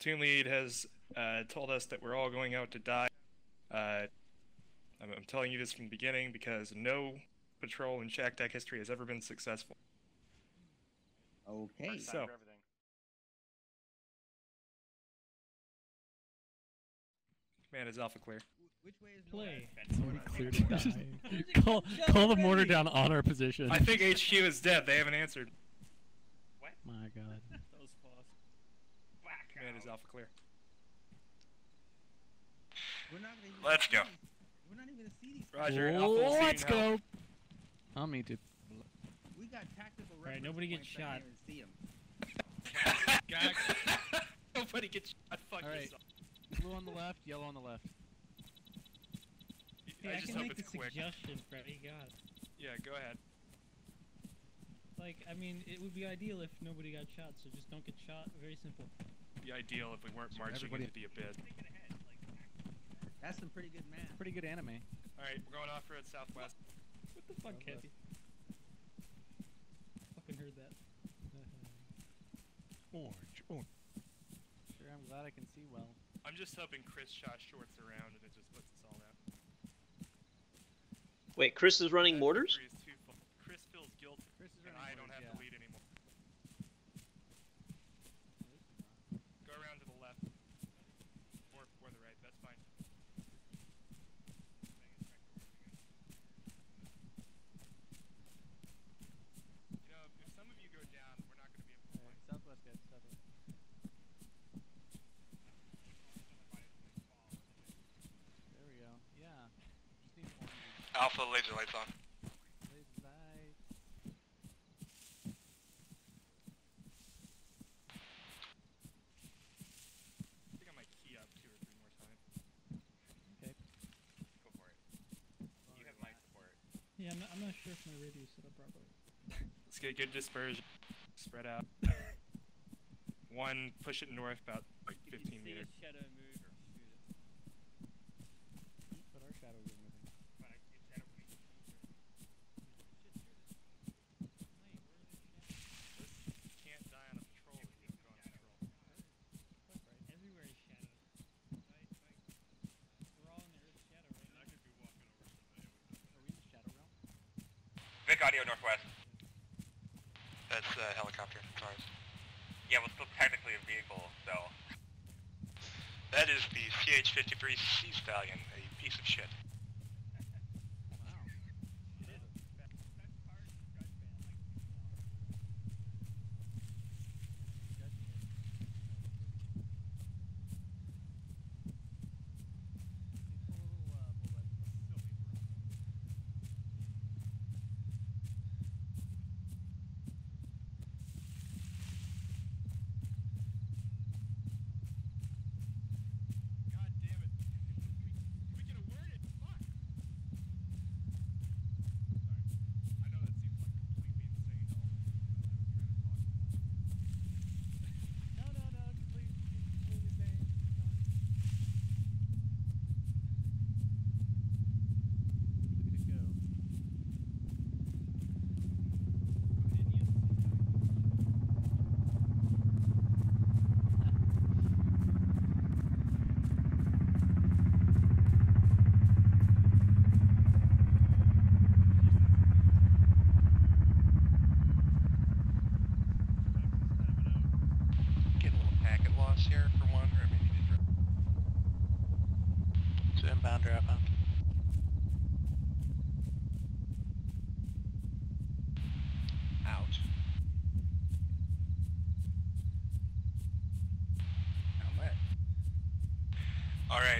platoon lead has uh, told us that we're all going out to die. Uh, I'm, I'm telling you this from the beginning because no patrol in ShackTac history has ever been successful. Okay. So- for everything. Man is Alpha Clear. Which way is Play. Somebody clear to die. call, call the mortar down on our position. I think HQ is dead. They haven't answered. What? My God. That was. Man is Alpha Clear. We're not gonna Let's go. We're not even gonna see these. Roger. Oh, Alpha will see let's you now. go. I'll meet you. We got tactical Alright, nobody gets shot. can't even see 'em. Nobody gets shot. Fuck All right. yourself. Blue on the left, yellow on the left. Hey, I I, just can hope make it's a quick. suggestion, Freddy. God. Yeah, go ahead. Like, I mean, it would be ideal if nobody got shot, so just don't get shot. Very simple. Be ideal if we weren't marching everybody- into the abyss. That's some pretty good math. Pretty good anime. All right, we're going off road southwest. What the fuck, Kathy? Fucking heard that. Orange, orange. Sure, I'm glad I can see well. I'm just hoping Chris shot shorts around and it just puts us all out. Wait, Chris is running mortars? victory is too full. Chris feels guilty, Chris is and running I don't mortars, have yeah. to lead anymore. Go around to the left. Or, or the right, that's fine. You know, if some of you go down, we're not going to be able to Alright, fight. southwest, guys. Southwest. There we go. Yeah. Just need oranges. Laser lights on. Laser lights. I think I might key up two or three more times. Okay. Go for it. You have my support. Yeah, I'm not, I'm not sure if my radio's set up properly. Let's get good dispersion. Spread out. One, push it north about like 15 meters. shadow move, shoot it. But our shadows are moving. Just can't die on a patrol if you don't go on patrol. Everywhere is shadows. Right? Like, we're all in the Earth's shadow right now. Are we in the shadow realm? Vic audio northwest. That's a helicopter. Ours. Yeah, well, still technically a vehicle, so. That is the CH-53 Sea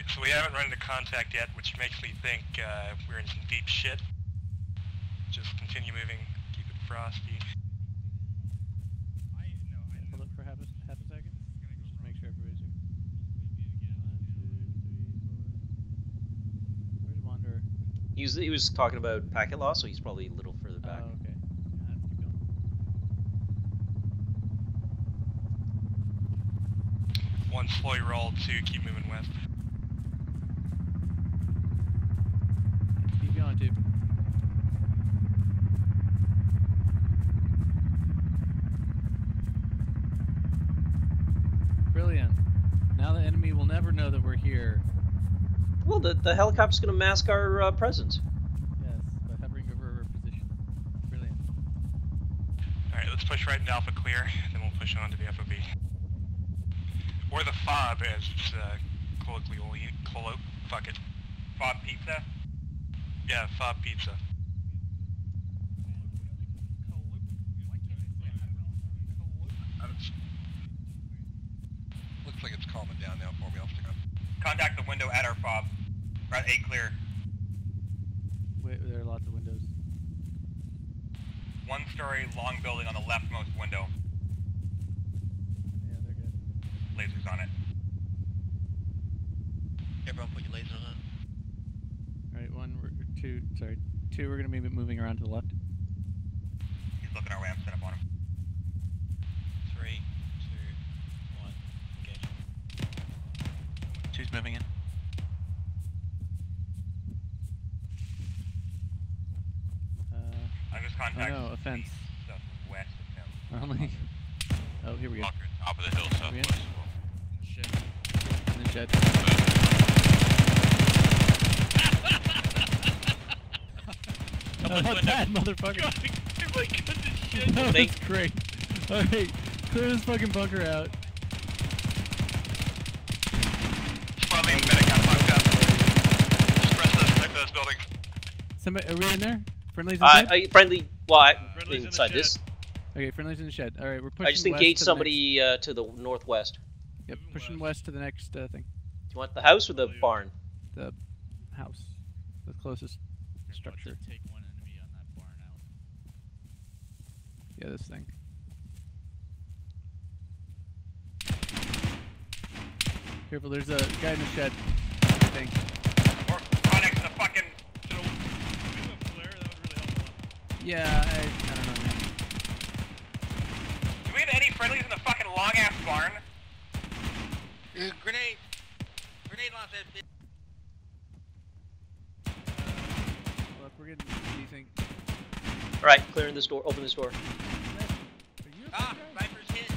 Alright, so we haven't run into contact yet, which makes me think uh, we're in some deep shit. Just continue moving, keep it frosty. I no, I Hold up for half a, half a second. go Just wrong. make sure everybody's here. One, two, three, four. Where's Wanderer? He was, he was talking about packet loss, so he's probably a little further back. Oh, okay. Yeah, let's keep going. One slowly roll to keep moving west. Keep going, dude. Brilliant. enemy will never know that we're here. Well, the, the helicopter's gonna mask our uh, presence. Yes, by hovering over our position. Brilliant. Alright, let's push right into Alpha Clear, then we'll push on to the FOB. Or the FOB, as it's uh, colloquially, collo- fuck it. FOB Pizza? Yeah, FOB Pizza. Looks like it's calming down now for me. I'll stick on. Contact the window at our FOB. We're at 8 clear. Wait, there are lots of windows. One story long building on the leftmost window. Yeah, they're good. Lasers on it. Everyone put your laser on it. Alright, one, we're, two, sorry, two, we're gonna be moving around to the left. He's looking our way. I'm set up on him. Three, two, one, engage. Two's moving in. Uh, I'm just oh no, offense. stuff west of him. Only. Oh, here we go. Top of the hill, Are in? southwest. Shit. In the shed. Oh, not that motherfucker. Oh my goodness, shit. That They- was great. Alright, clear this fucking bunker out. Probably medic got fucked up. Suppress those, protect those buildings. Somebody, are we in there? Friendly's Uh, inside? I, friendly. Well, I, Friendly's in the inside shed. this. okay, friendly's in the shed. Alright, we're pushing I just west engaged to the somebody uh, to the northwest. Next, yep, pushing west to the next uh, thing. Do you want the house or the barn? The house. The closest structure. Take one enemy on that barn out. Yeah, this thing. Careful, there's a guy in the shed. I think. Or Connex in the fucking... Yeah, I, I don't know, man. Do we have any friendlies in the fucking long-ass barn? grenade! Grenade launch Right, clearing this door. Open this door. Ah! Viper's hit!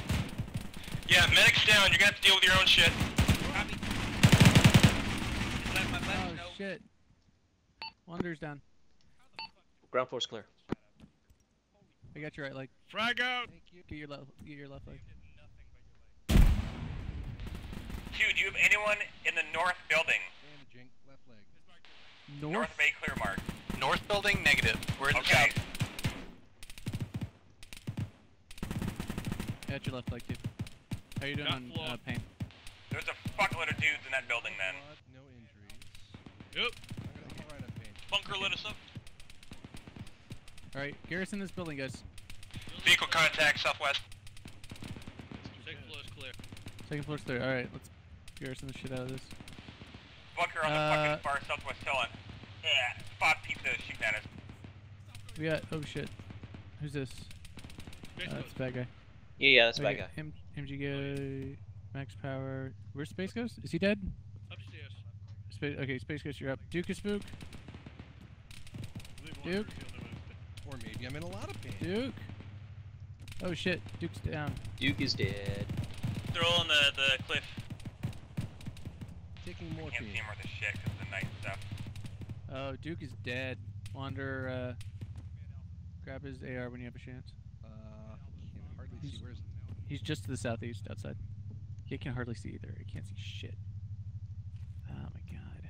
Yeah, medic's down. You're gonna have to deal with your own shit. Copy! Left my Oh no. shit. Wander's down. Ground floor's clear. I got your right leg. Frag out! You. Get your left. Get your left leg. Two, do you have anyone in the north building? Bandaging, left leg. North. North Bay clear mark. North building, negative. We're in Okay. Got your left leg too. How you doing Got on floor. uh, pain? There's a fuckload of dudes in that building man. No injuries. Yep. I'm gonna alright on pain. Bunker lit us up. All right, garrison this building, guys. Vehicle contact southwest. Second floor is clear. Second floor's clear. All right, let's garrison the shit out of this. Bunker on the Uh, fucking far southwest hill. on- Yeah, spot pizza is shooting at us. We got. Oh shit. Who's this? Uh, that's a bad guy. Yeah, yeah, that's a bad Okay, guy. M- MG guy. Max power. Where's Space Ghost? Is he dead? Upstairs. Space. Okay, Space Ghost, you're up. Duke is spook. Duke. Or maybe I'm in a lot of pain. Duke. Oh shit. Duke's down. Duke is dead. They're all on the, the cliff. Taking more. Can't see him or the shit because of the night stuff. Oh, Duke is dead. Wander. Uh, grab his AR when you have a chance. Uh, can hardly see He's- where's. He's just to the southeast, outside. He can hardly see either. He can't see shit. Oh my god.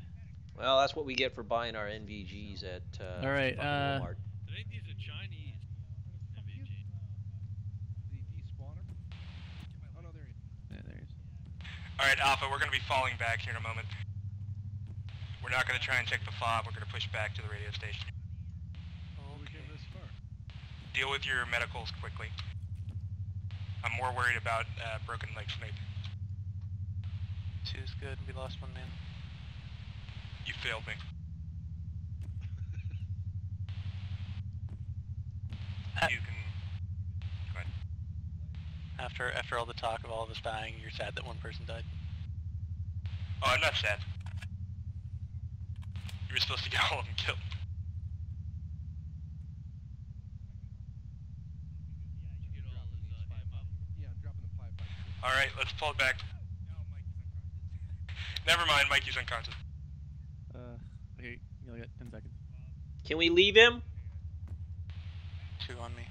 Well, that's what we get for buying our NVGs at. Uh, All right, fucking uh, Walmart. I think these are Chinese. MVG. The despawner? Oh no, there he is. Yeah, there he is. Alright, Alpha, we're gonna be falling back here in a moment. We're not gonna try and check the fob, we're gonna push back to the radio station. Oh, we came this far. Deal with your medicals quickly. I'm more worried about uh, broken leg Snape. Two's good. We lost one man. You failed me. You can... Go ahead. After after all the talk of all of us dying, you're sad that one person died. Oh, I'm not sad. You were supposed to get all of them killed. Yeah, I'm dropping the five by six. Alright, let's pull it back. Never mind, Mikey's unconscious. Uh, okay, you only got 10 seconds. Can we leave him? Two on me.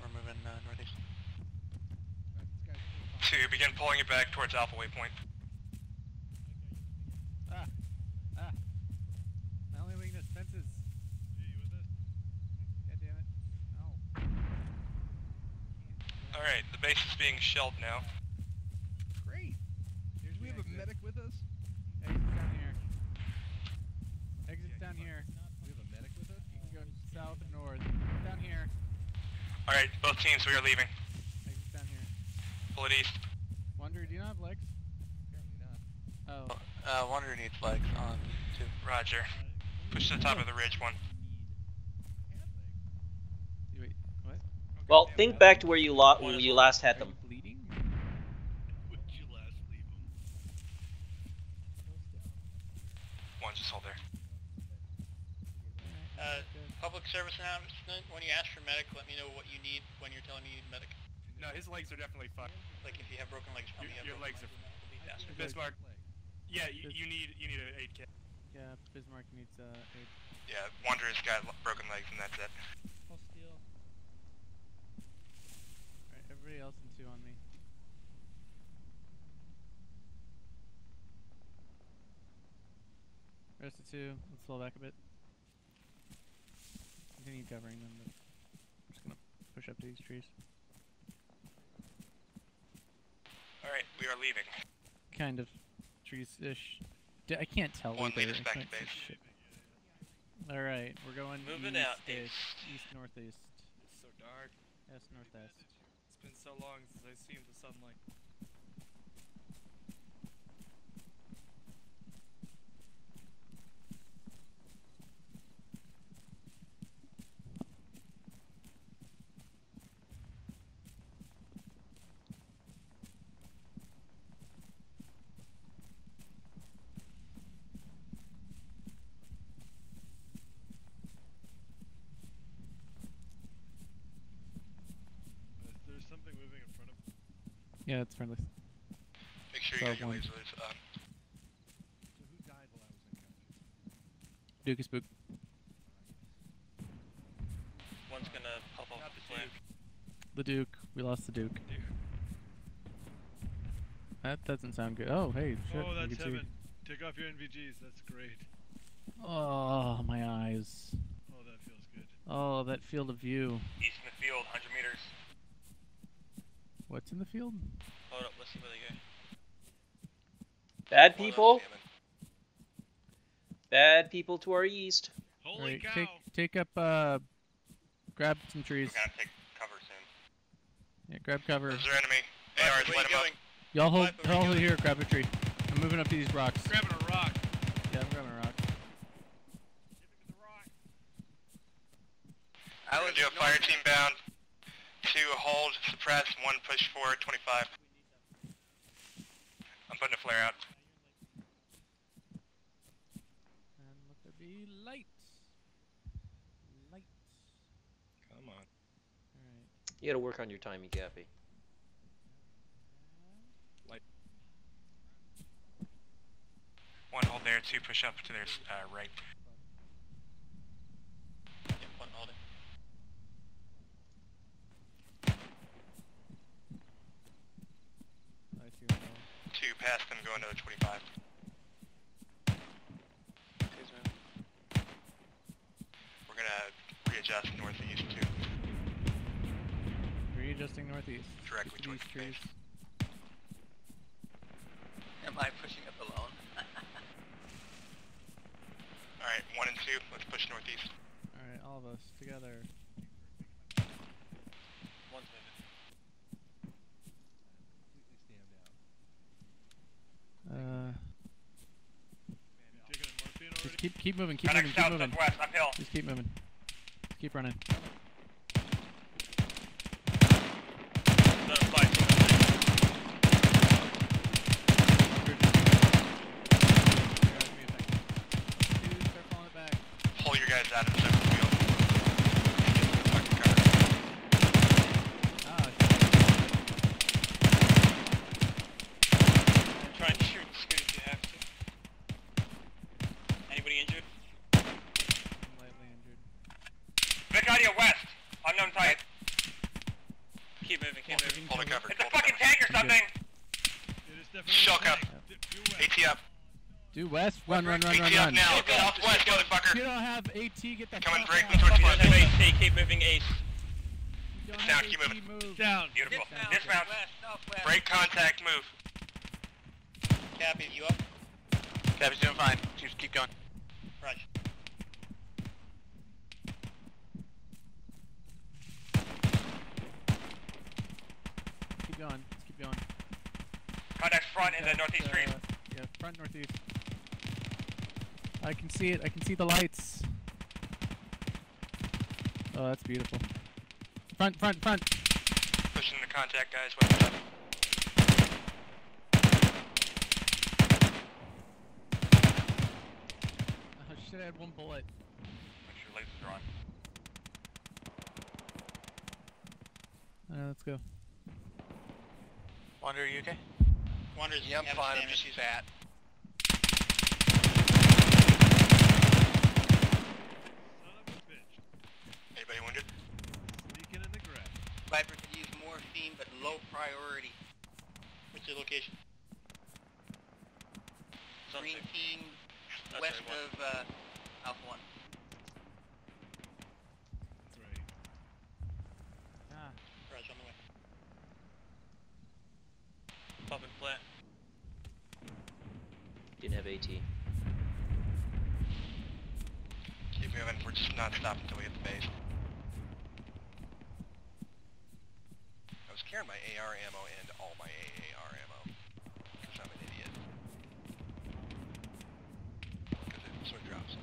We're moving uh, northeast. Alright, this guy's still Two, begin pulling it back towards Alpha Waypoint. Ah! Ah! My only weakness, fences. God damn it. No. Alright, the base is being shelled now. Great. Here's Do we the have a exit. medic with us? Exit's down here. Exit's down here. We have a medic with us? You can go south or north. Down here. Alright, both teams, we are leaving. Exit's down here. Pull it east. Wonder, do you not have legs? Apparently not. Oh. Uh, Wanderer needs legs on two. Roger. Push to the top of the ridge, one. You Wait, what? Well, think back to where you lo- One is you last had them. bleeding? Would you last leave One, just hold there. Uh, Public service announcement, when you ask for medic, let me know what you need when you're telling me you need medic. No, his legs are definitely fucked. Like if you have broken legs, tell Your- me you have your broken legs are- It'll. Bismarck. Yeah, you, you need you need an aid kit. Yeah, Bismarck needs uh, aid. Yeah, Wanderer's got l- broken legs and that's it. Hold still. Alright, everybody else in two on me. Rest of two, let's fall back a bit. Continue covering them, but I'm just gonna push up to these trees. Alright, we are leaving. Kind of. Trees-ish. D- I can't tell One either. lead us back to base. shit. Alright, we're going Moving east out East northeast. It's so dark. Yes, northwest. It's been so long since I've seen the sunlight. There's something moving in front of Yeah, it's friendly. Make sure So you got your one. lasers on. So who died while I was unconscious? Um, Duke is spook. One's gonna pop off Not the the flank. Duke. The Duke. We lost the Duke. Duke. That doesn't sound good. Oh, hey, oh, shit. oh, that's can see- heaven. Take off your NVGs. That's great. Oh, my eyes. Oh, that feels good. Oh, that field of view. East in the field, 100 meters. What's in the field? Hold up, let's see where they go. Bad One people. left, Bad people to our east. Holy Alright, cow! take take up uh grab some We're trees. gonna take cover soon. Yeah, grab cover. Is there enemy? ARs, let him up. Y'all hold Five, where we hold here, grab a tree. I'm moving up to these rocks. Grabbing a rock. Yeah, I'm grabbing a rock. I would do a fire team bound. Two hold, suppress, one push forward, 25. I'm putting a flare out. And let there be light. Light. Come on. Alright. You gotta work on your timing, Gappy. One hold there, two push up to their uh, right. Yep, one holding. I see what you're Two past them, go another 25. We're gonna readjust northeast too. Readjusting northeast. Directly towards these the base. Am I pushing up alone? Alright, one and two, let's push northeast. Alright, all of us together. One's moving. Completely stand out. Uh, Taking a morphine just keep keep moving, keep moving, keep moving. southwest, uphill. Just keep moving. Keep running. Let us slide. Dude, start falling it back. Pull your guys out of the center field. Get some fucking cover. Ah, Try and shoot Scoot if you have to. nothing. It is definitely Shell a cup. tank. D- do it. AT up. Do west. Run, run, run, run, run. now. Southwest, If you don't have AT, get the Coming fuck break out. me towards Come on, the AC, keep moving ace. If you don't Down, keep moving. move. Down. Beautiful. Dismount. Dismount. Southwest. Break contact, move. Cappy, you up? Cappy's doing fine. Just keep going. Right. Keep going. Let's keep going. Contact front in the northeast street. uh, Yeah, front northeast. I can see it. I can see the lights. Oh, that's beautiful. Front, front, front. Pushing the contact, guys. West. Oh shit! I had one bullet. Make sure lasers are on. Uh, let's go. Wander, are you okay? Wonders. Yeah, I'm fine. I'm just fat. Son of a bitch. Anybody wounded? Sneaking in the grass. Viper could use morphine, but low priority. What's your location? Green That's west of uh, Alpha 1. That's right. Ah. Garage on the way. Popping flat. Didn't have AT. Keep moving. We're just not stopping until we hit the base. I was carrying my Ammo and all my AAR ammo. Because I'm an idiot. Because it sort of drops.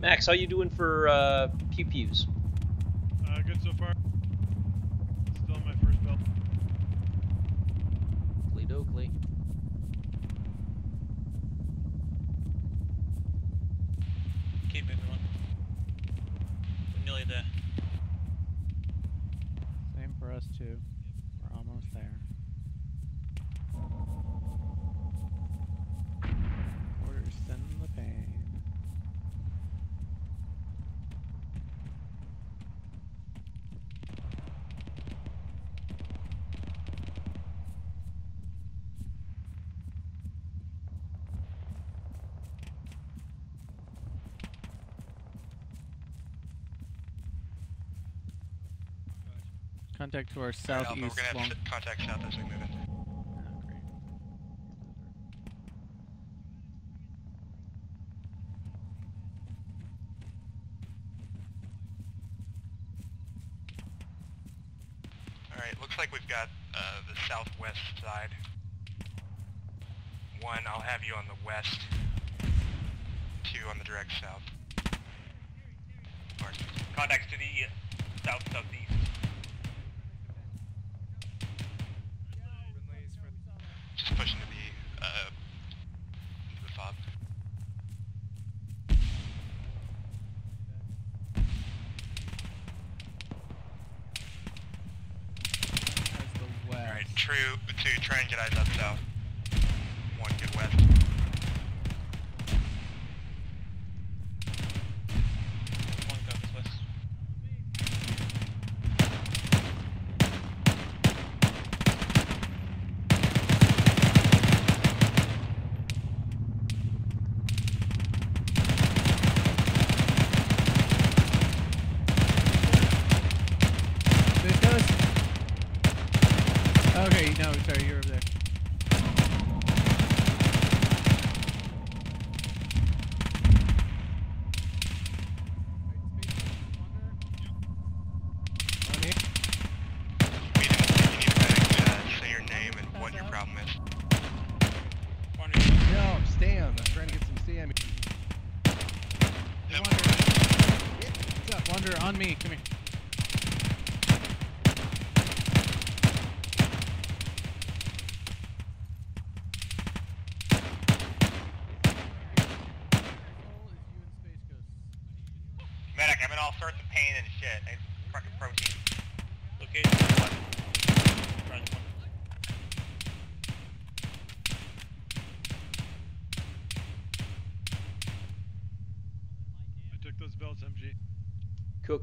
Max, how you doing for uh, pew pews? Contact to our Alright, Alpha, we're gonna have contact south as we move in. Alright, looks like we've got uh, the southwest side. One, I'll have you on the west.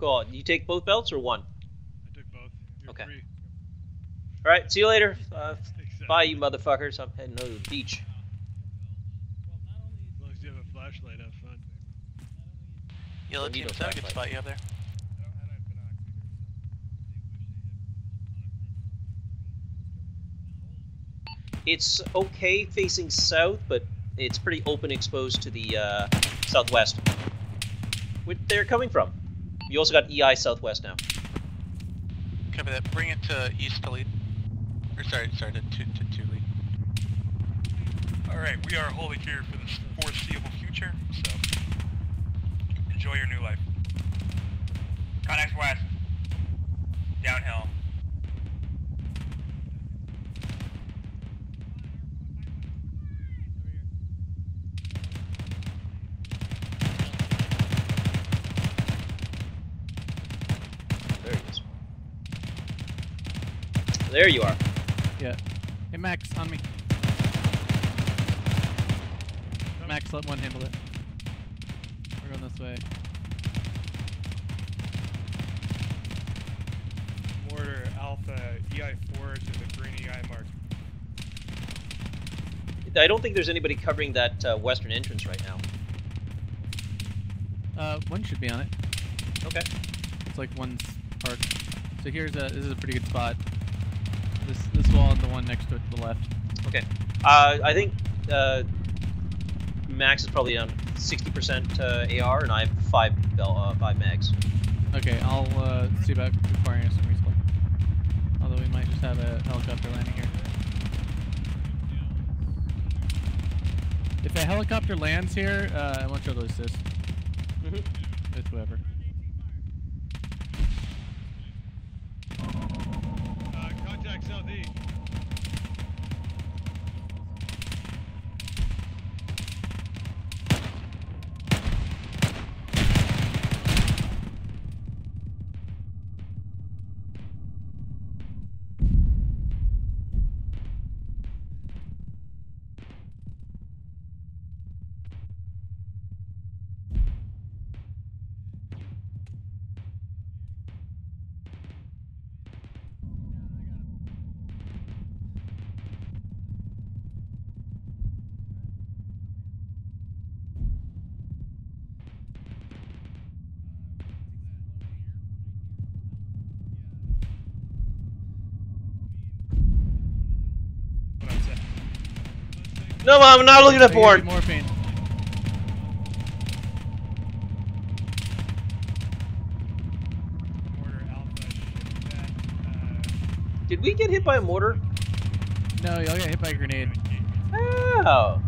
I took those belts, MG. Cool, cool. You take both belts or one? I took both. You're Okay. free. All right. See you later. Uh, Exactly. bye, you motherfuckers. I'm heading over to the beach. Well, not only As long as you have a flashlight, have fun. Yellow Don't need team no seven, good spot you have there. It's okay facing south, but it's pretty open, exposed to the uh, southwest. Where they're coming from. You also got EI southwest now. Copy that. Bring it to east to lead. Or sorry, sorry, to two to two lead. Alright, we are wholly here for the foreseeable future, so enjoy your new life. Connex west. Downhill. There you are. Yeah. Hey Max, on me. Max, let one handle it. We're going this way. Mortar Alpha EI4 to the green EI mark. I don't think there's anybody covering that uh, western entrance right now. Uh, one should be on it. Okay. It's like one's parked. So here's a. This is a pretty good spot. This this wall and the one next to it to the left. Okay. Uh, I think uh, Max is probably on 60% uh, AR, and I have five bell, uh, five mags. Okay, I'll uh, see about acquiring some resupply. Although we might just have a helicopter landing here. If a helicopter lands here, uh, I want you to assist Mhm. with whoever. No, I'm not looking at I gave you porn. Morphine. Mortar Alpha ship. Uh, Did we get hit by a mortar? No, y'all got hit by a grenade. Oh.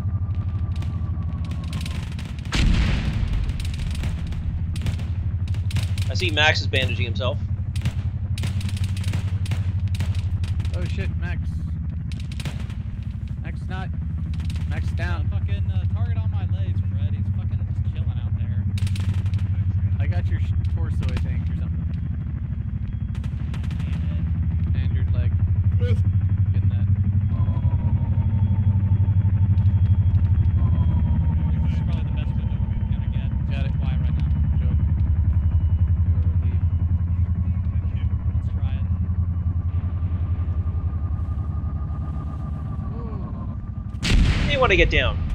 I see Max is bandaging himself. Oh shit, Max. Max not. Max is down. fucking uh, target on my legs, Fred. He's fucking just chilling out there. I got your torso, I think, or something. And your leg. Want to get down?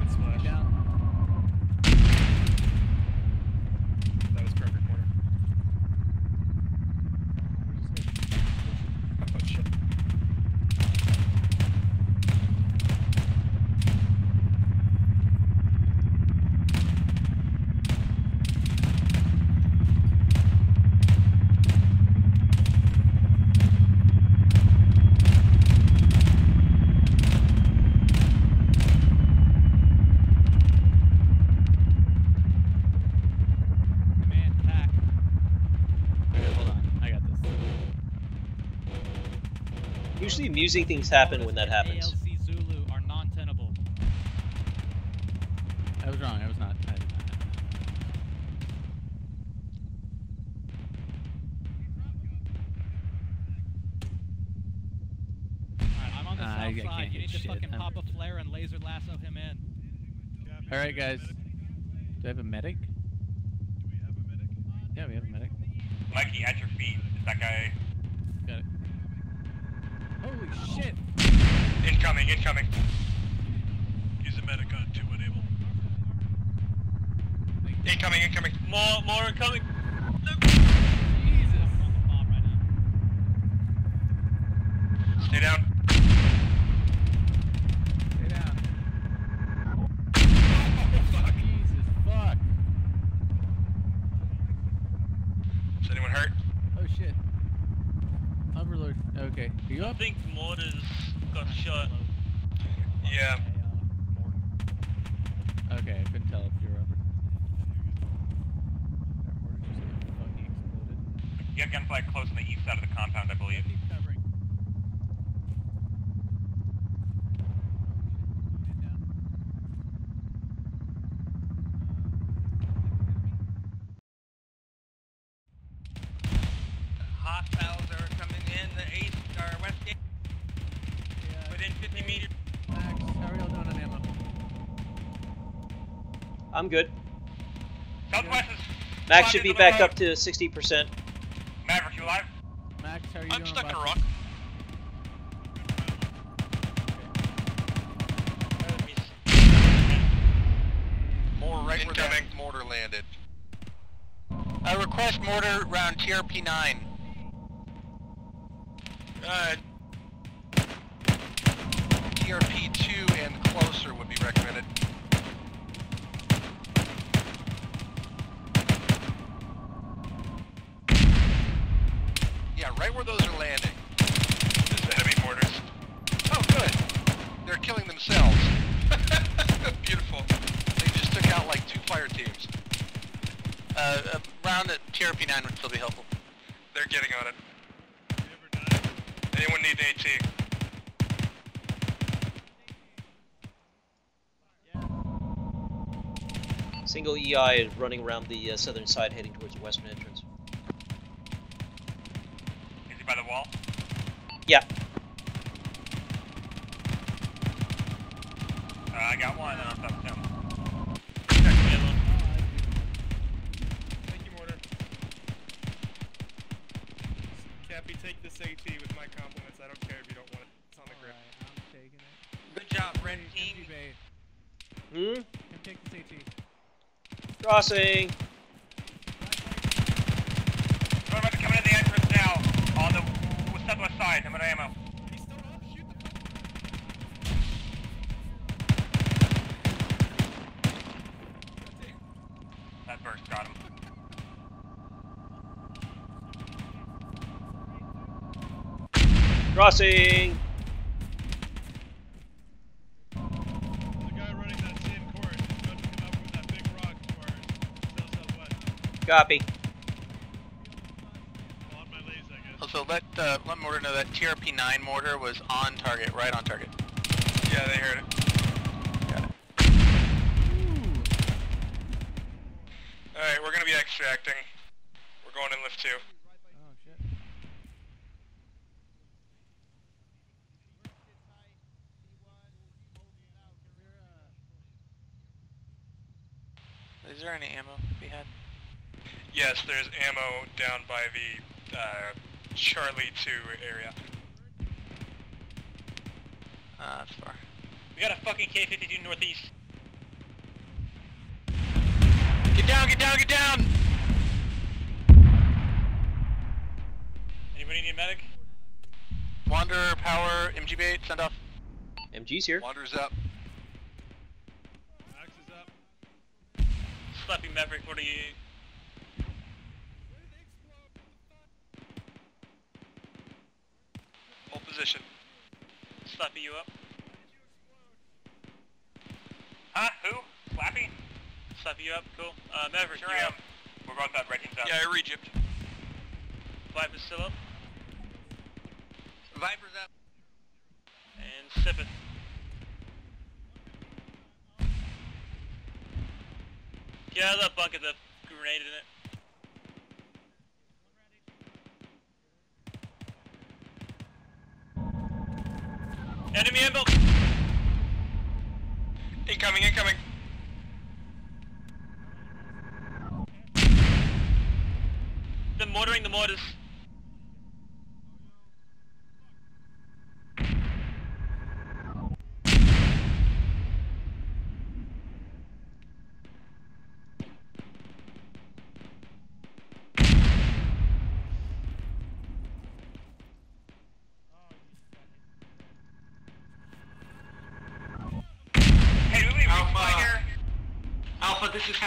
Usually amusing things happen when that happens. ALC Zulu are non-tenable. I was wrong. I was not. I did not. Alright, I'm on the Uh, I- south I can't. You need to shit. fucking I'm- pop a flare and laser lasso him in. All right, guys. Do I have a medic? Do we have a medic? Yeah, we have a medic. Mikey, at your feet. Is that guy Got it. Holy shit! incoming? Incoming. Use a medic on two enable. Incoming. Incoming. More, more incoming. Jesus! on the bomb right now. Stay down. Stay down. Jesus fuck! Is anyone hurt? Oh shit. Overlord. Okay. Are you I up? think mortars got shot. Yeah. Okay, I couldn't tell if you were up or That mortar just like fucking exploded. You have gunfire close on the east side of the compound, I believe. Keep covering. Hostiles are coming in the east or west gate Yeah, within 50 meters. Max, how are y'all doing on ammo? I'm good. Southwest is. Max should be back road. up to 60%. Maverick, you alive? Max, how are you I'm doing stuck in a rock. More right where that mortar landed. I request mortar round TRP 9. Uh, TRP 2 and closer would be recommended. Where those are landing. This is heavy mortars. Oh, good. They're killing themselves. Beautiful. They just took out like two fire teams. Uh, uh, round at TRP 9 would still be helpful. They're getting on it. You ever die? Anyone need an AT? Single EI is running around the uh, southern side heading towards the western entrance. Yeah. Uh, I got one. Uh, that's him. Thank you, Mortar. Cappy, take this AT with my compliments. I don't care if you don't want it. It's on the grip. Alright, I'm taking it. Good job, red team. Hmm? Come take this AT. Crossing! The side. I'm out of ammo. That burst got him. Crossing! The that TRP 9 mortar was on target, right on target. Yeah, they heard it. Got it. Alright, we're gonna be extracting. We're going in lift two. Oh shit. Is there any ammo we had? Yes, there's ammo down by the uh, Charlie 2 area. Ah, that's far. We got a fucking K-52 northeast. Get down, get down, get down! Anybody need a medic? Wanderer, power, MGBait, send off. MG's here. Wander's up. Max is up. Slappy Maverick, what are you? Position. Slappy, you up? Huh? Who? Slappy? Slappy, you up? Cool. Uh, Maverick, sure you up? We're both up. Red team's up. Yeah, Egypt. Viper's still up. Viper's up. And Sippin. Yeah, that bucket, the grenade in it. Enemy inbound! Incoming, incoming! The mortar bring the mortars. Hey, do we leave Alpha. resupply here?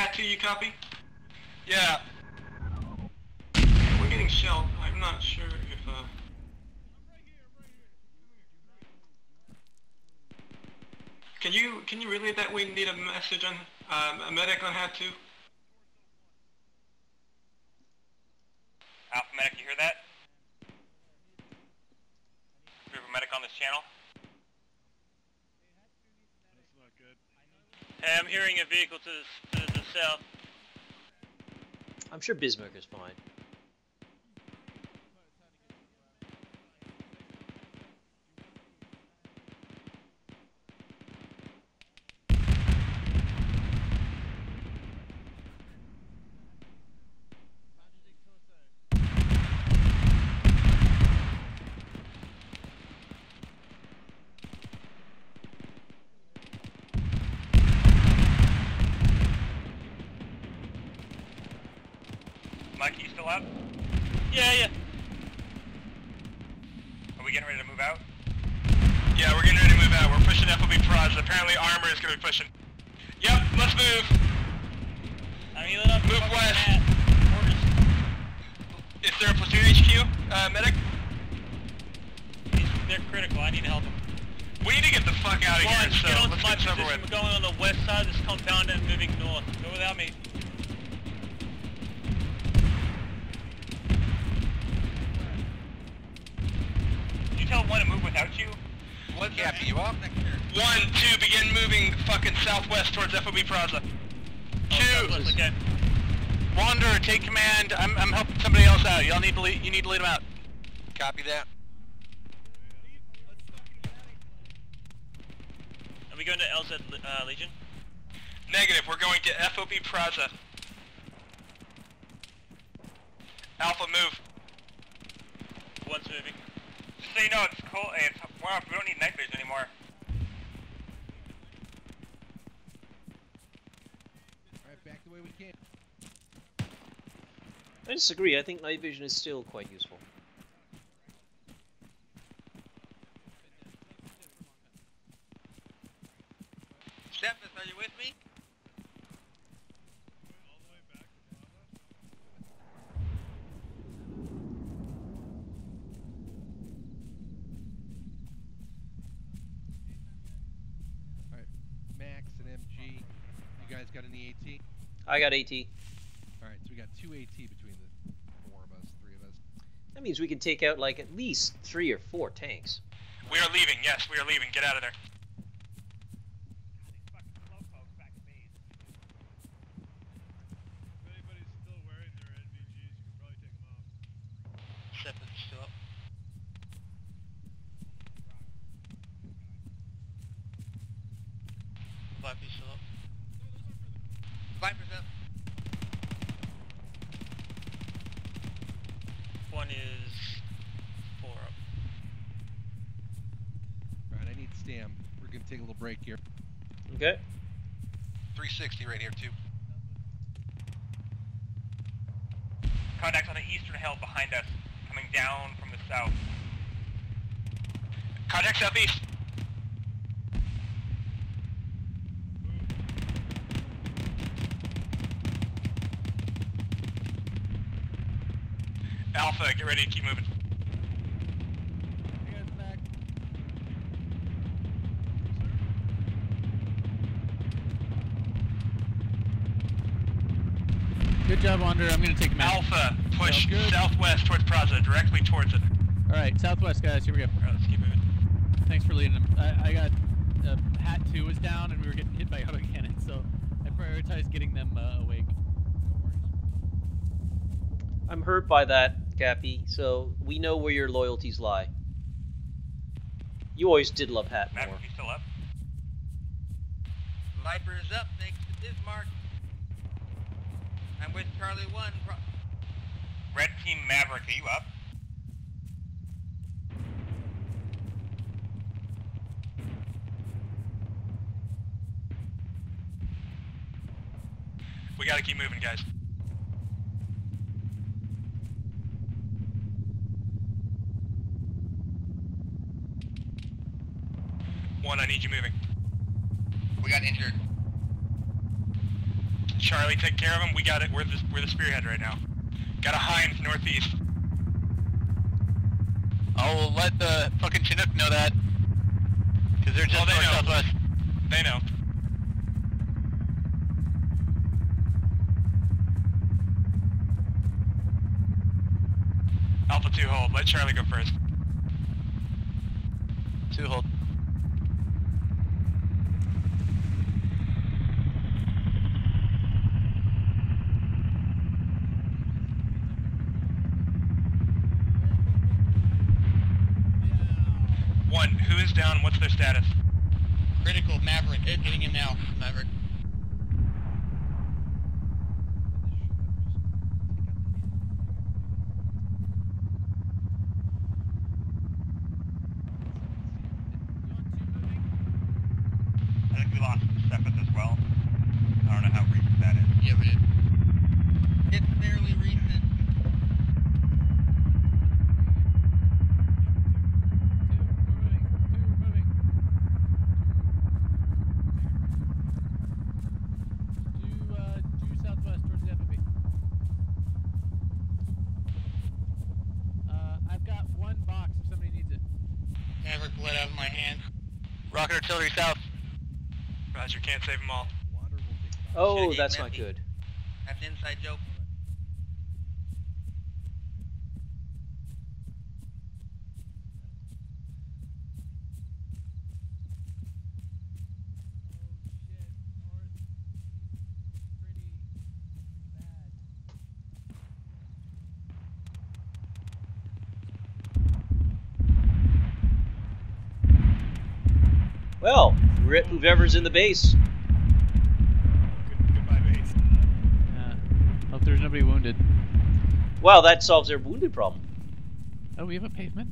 Alpha, this is Hat 2, you copy? Yeah. We're getting shelled. I'm not sure if, uh... Can you, can you relay that we need a message on, um, a medic on Hat 2? Alpha medic, you hear that? We have a medic on this channel. That's not good. Hey, I'm hearing a vehicle to the, to the south. I'm sure Bismarck is fine. Yeah, yeah. Are we getting ready to move out? Yeah, we're getting ready to move out. We're pushing FOB Praj. Apparently armor is going to be pushing. Yep, let's move. I'm healing up. Move west. Is there a platoon HQ, uh, medic? He's, they're critical. I need to help them. We need to get the fuck out of Come on, here, so get let's get this over with. We're going on the west side of this compound and moving north. Go without me. Did you tell one to move without you? What's Cappy, you up? One, two, begin moving fucking southwest towards FOB Plaza. Two, Southwest, okay. Wanderer, take command. I'm, I'm helping somebody else out. Y'all need to lead, you need to lead them out. Copy that. Are we going to LZ uh, Legion? Negative, we're going to FOB Plaza. Alpha, move. One's moving. Just so you know, it's cool. It's, wow, we don't need night vision anymore. Alright, back the way we came. I disagree. I think night vision is still quite useful. Stephens, are you with me? All the way back to Plaza? Alright, Max and MG. You guys got any AT? I got AT. Alright, so we got two AT between the four of us, three of us. That means we can take out like at least three or four tanks. We are leaving, yes, we are leaving. Get out of there. If anybody's still 5%. 1 is 4 up. Alright, I need Stam. We're going to take a little break here. Okay. 360 right here, too. Contact on the eastern hill behind us, coming down from the south. Contact southeast. Alpha, get ready to keep moving. You guys back? Good job, Wanderer. I'm gonna take him out. Alpha, push Sounds southwest towards Plaza, directly towards it. All right, southwest guys. Here we go. Alright, let's keep moving. Thanks for leading them. I, I got uh, hat two was down, and we were getting hit by autocannon, so I prioritized getting them uh, awake. I'm hurt by that, Cappy, so we know where your loyalties lie. You always did love Hat Matt, more. you still up? Viper is up thanks to Bismarck. I'm with Charlie 1. Red Team Maverick, are you up? We gotta keep moving, guys. One, I need you moving. We got injured. Charlie, take care of him. We got it. We're the, we're the spearhead right now. Got a Hinds northeast. I'll let the fucking Chinook know that. Because they're just Oh, they north know. southwest. They know. Alpha 2 hold. Let Charlie go first. Two hold. One, who is down? What's their status? Critical Maverick. Getting him now. Maverick. Rocket artillery south. Roger, can't save them all. Water will take about Oh, that's not good. That's an inside joke. Well, whoever's in the base. Good, goodbye, base. Uh, hope there's nobody wounded. Wow, that solves their wounded problem. Oh, we have a pavement?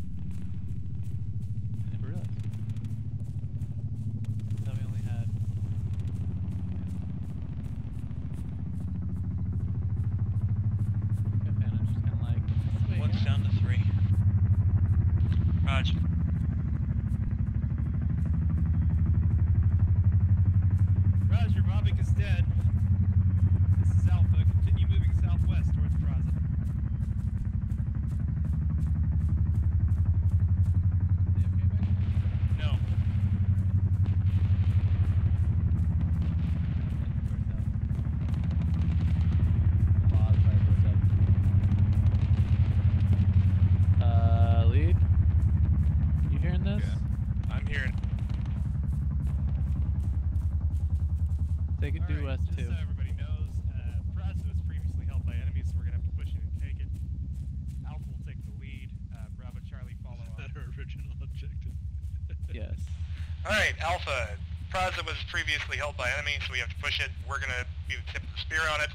Alpha. Praza was previously held by enemies, so we have to push it. We're gonna be the tip of the spear on it.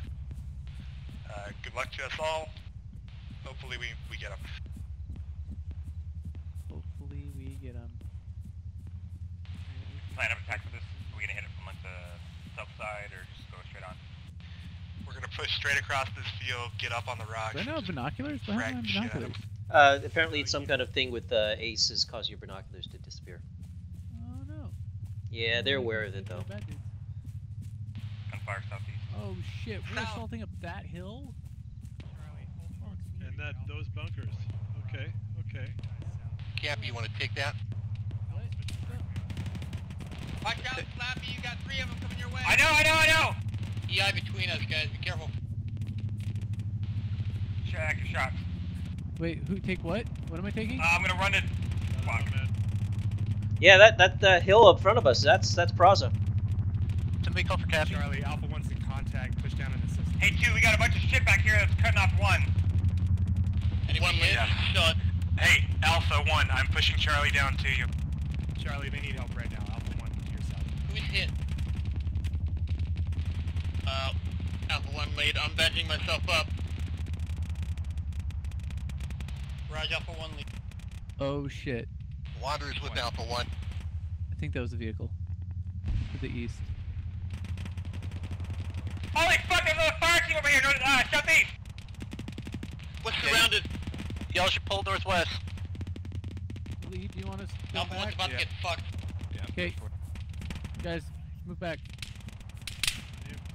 Uh, good luck to us all. Hopefully we, we get them. Hopefully we get them. Plan of attack for this? Are we gonna hit it from like the south side or just go straight on? We're gonna push straight across this field, get up on the rocks. Do I know binoculars? Why frag haven't the I shit out of binoculars? Uh, apparently, it's some kind of thing with uh, aces cause your binoculars to disappear. No. Yeah, they're aware of it though. bad dudes. Gunfire southeast. Oh shit, we're South. assaulting up that hill? Charlie, hold Fuck forward. And that those bunkers. Okay, okay. Cap, you want to take that? What? Watch out, Slappy. You got three of them coming your way. I know, I know, I know! EI between us, guys. Be careful. Check your shots. Wait, who take what? What am I taking? Uh, I'm gonna run it. I Fuck. don't know, man. Yeah, that that uh, hill up front of us. That's that's Praza. Somebody call for Cappy. Charlie, Alpha One's in contact. Push down and assist. Hey, two, we got a bunch of shit back here that's cutting off one. Anybody hit? yeah. Shot. Hey, Alpha 1, I'm pushing Charlie down to you. Charlie, they need help right now. Alpha One to your side. Who's hit? Uh, Alpha 1 lead. I'm benching myself up. Raj Alpha 1 lead. Oh shit. Wanderers with Alpha 1. I think that was a vehicle. To the east. Holy fuck, there's a fire team over here, north, uh, southeast! What's surrounded? Y'all should pull northwest. Lee, do you want us to go Alpha 1's back? about to get fucked. Okay. Guys, move back.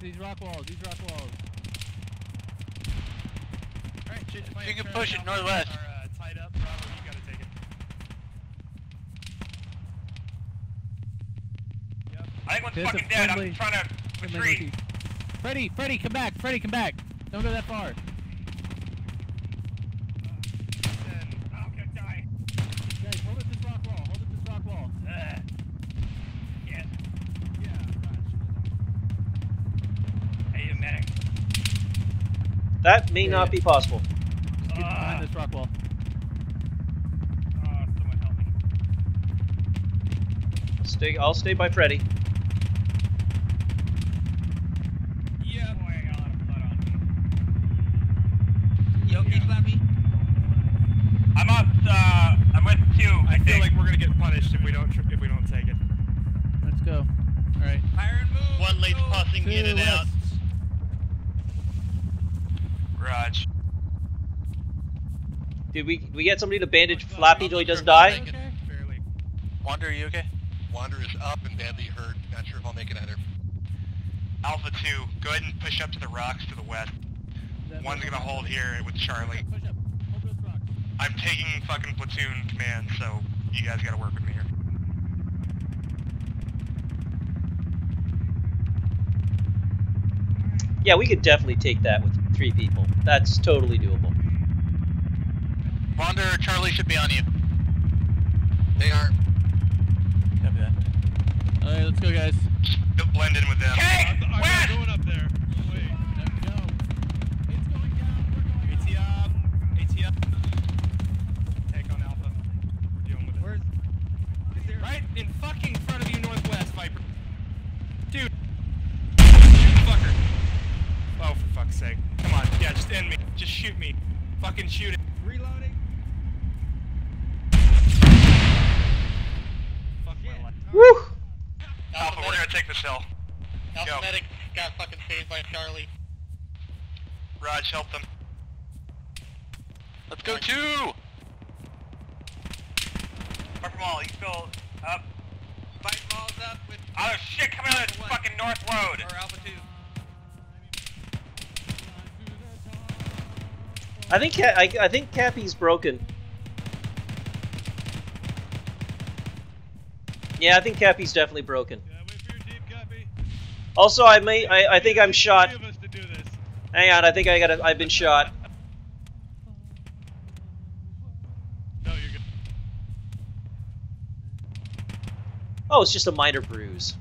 These rock walls, these rock walls. Alright, change my You can push it Alpha northwest. Are, uh, tied up. Bravo, you gotta take it. Yep. I There's fucking dead, friendly- I'm trying to retreat. Freddy, Freddy, come back! Freddy, come back! Don't go that far. Then I'm gonna die. Guys, hold at this rock wall. Hold at this rock wall. Yes. Yeah, Raj, Hey, you medic. That may Yeah, not yeah. be possible. Get behind ah. this rock wall. Oh, someone help me. Stay. I'll stay by Freddy. Yeah. Boy, I got a lot of blood on me. Yoki Flappy? I'm up, uh, I'm with two, I, I feel think. like we're gonna get punished if we don't if we don't take it. Let's go. Alright. Fire and move! One late's passing To in and out. west. Raj. Did we we get somebody to bandage Flappy till he doesn't die? Okay. Wander, are you okay? Wanderers up and badly hurt. Not sure if I'll make it either. Alpha 2, go ahead and push up to the rocks to the west. One's gonna hold here with Charlie. Push up. Hold those rocks. I'm taking fucking platoon command, so you guys gotta work with me here. Yeah, we could definitely take that with three people. That's totally doable. Wander, Charlie should be on you. They are. Copy that. Alright, let's go, guys. Just blend in with them. I'm, Hey! I'm not just end me. Just shoot me. Fucking shoot it. Reloading. Fuck my life. Woo! Alpha, we're gonna take this hill. Alpha Go. Medic got fucking saved by Charlie. Raj, help them. Let's go two! Purple Mall, you still up? Spike balls up with... Oh shit, coming out of this fucking north road! Or Alpha 2. I think Ca- I, I think Cappy's broken. Yeah, I think Cappy's definitely broken. Yeah, wait for your team, copy. Also, I may I, I think I'm shot. Three of us to do this. Hang on, I think I got I've been shot. No, you're good. Oh, it's just a minor bruise.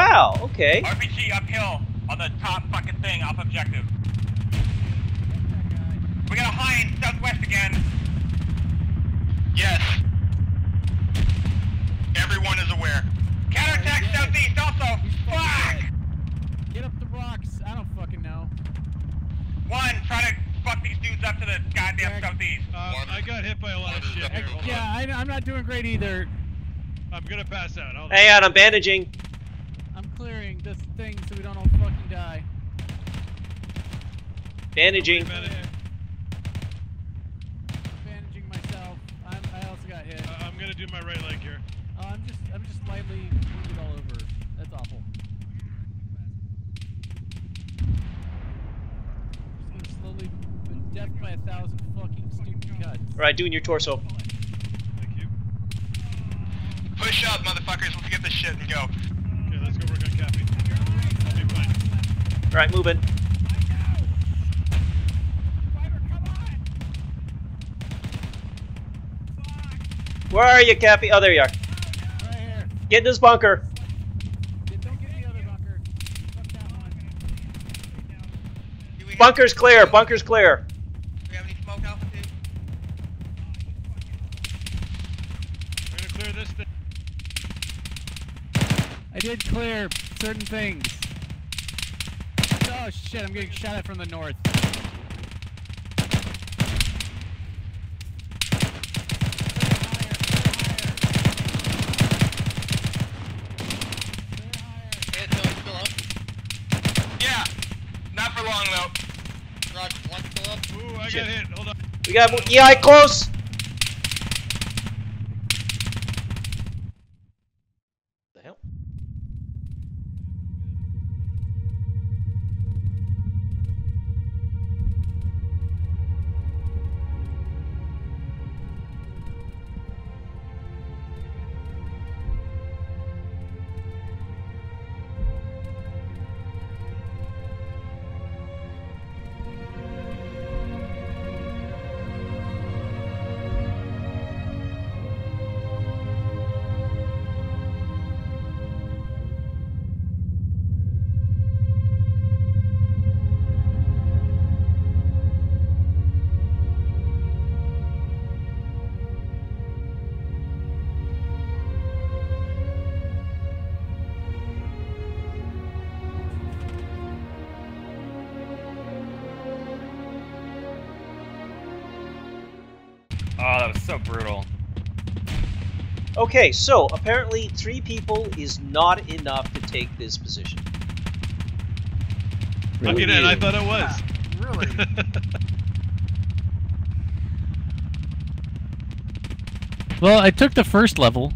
Wow. Okay. RPG uphill on the top fucking thing, off objective. We got a Hinds southwest again. Yes. Everyone is aware. Counterattack Yeah. southeast also. Fuck! Get up the rocks. I don't fucking know. One, try to fuck these dudes up to the goddamn Jack. southeast. Um, I got hit by a lot of shit up here. here. Hold Yeah, I, I'm not doing great either. I'm gonna pass out. Hold Hang on, I'm bandaging. I'm this thing so we don't all fucking die. Bandaging. Bandaging myself. I'm, I also got hit. Uh, I'm gonna do my right leg here. Oh, I'm just I'm just slightly wounded all over. That's awful. Just gonna slowly been decked by a thousand fucking stupid cuts. All right, doing your torso. Thank you. Push up, motherfuckers. Let's get this shit and go. Okay, let's go work on Cappy. I'll be fine. All right, moving. Where are you, Cappy? Oh, there you are. Right. Get in this bunker. Yeah, get bunker. Fuck that one. Do we have- Bunker's clear. Bunker's clear. Do we have any smoke, Alpha 2? We're gonna clear clear this thing. I did clear certain things. Oh shit, I'm getting shot at from the north. Hey, it's going still Okay, so apparently three people is not enough to take this position. Fucking it, I thought it was. Really? Well, I took the first level.